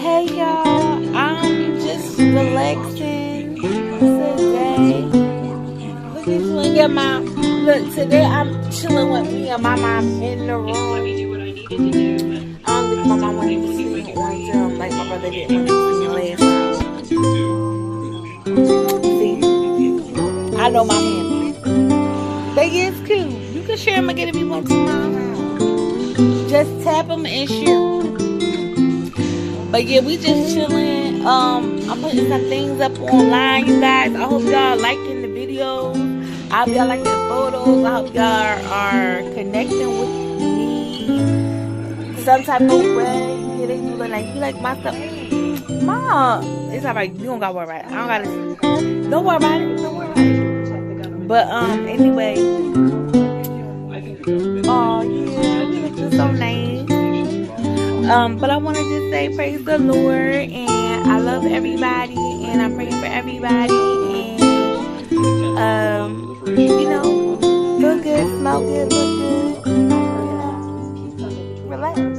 Hey y'all, I'm just relaxing today. Look at you and your mom. Look, today I'm chilling with me and my mom in the room. I don't think um, my mom wanted to see me on film like my brother did when he see me last I know my man. They is cute. You can share them again if you want to. Just tap them and share. But yeah, we just chilling. Um, I'm putting some things up online, you guys. I hope y'all liking the videos. I hope y'all liking the photos. I hope y'all are connecting with me some type of way. Yeah, they do like you like my stuff. Mom, it's alright. You don't gotta worry about it. I don't gotta. Don't worry about it. Don't worry about it. But um, anyway. Um, but I want to just say praise the Lord and I love everybody and I'm praying for everybody and um, you know, feel good, smell good, look good, relax.